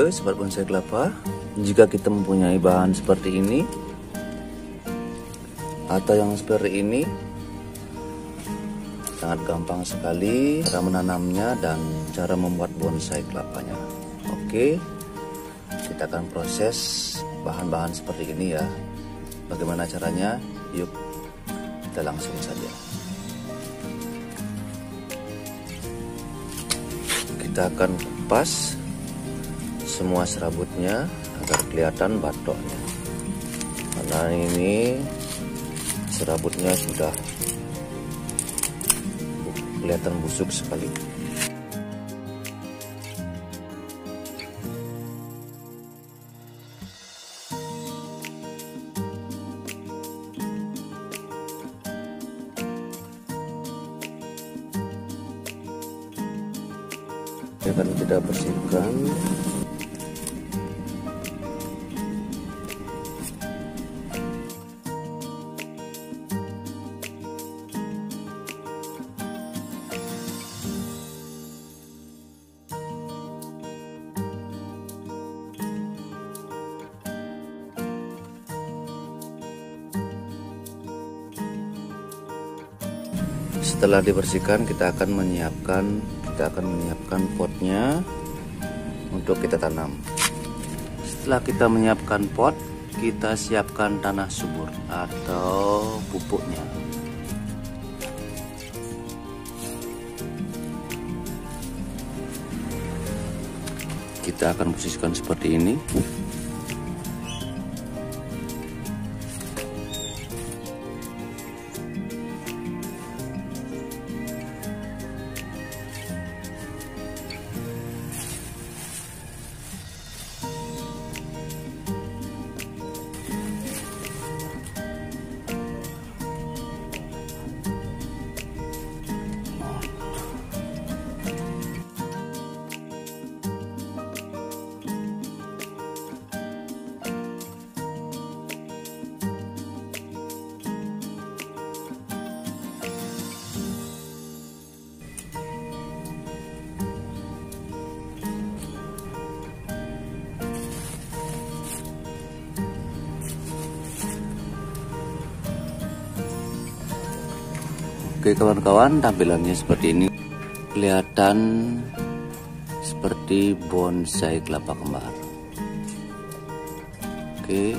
Oke, sobat bonsai kelapa, jika kita mempunyai bahan seperti ini atau yang seperti ini, sangat gampang sekali cara menanamnya dan cara membuat bonsai kelapanya. Oke, kita akan proses bahan-bahan seperti ini ya. Bagaimana caranya? Yuk, kita langsung saja. Kita akan kupas semua serabutnya agar kelihatan batoknya karena ini serabutnya sudah kelihatan busuk sekali. Akan kita bersihkan setelah dibersihkan kita akan menyiapkan kita akan menyiapkan potnya untuk kita tanam. Setelah kita menyiapkan pot kita siapkan tanah subur atau pupuknya. Kita akan posisikan seperti ini Oke kawan-kawan tampilannya seperti ini. Kelihatan seperti bonsai kelapa kembar. Oke.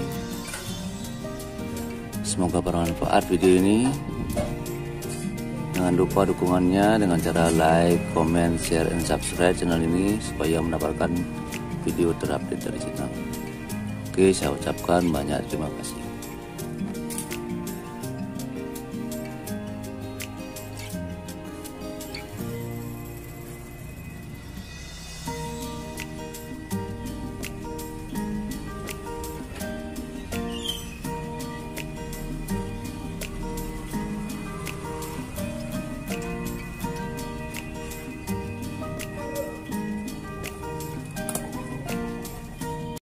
Semoga bermanfaat video ini. Jangan lupa dukungannya dengan cara like, comment, share, dan subscribe channel ini Supaya mendapatkan video terupdate dari channel. Oke saya ucapkan banyak terima kasih